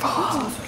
Oh.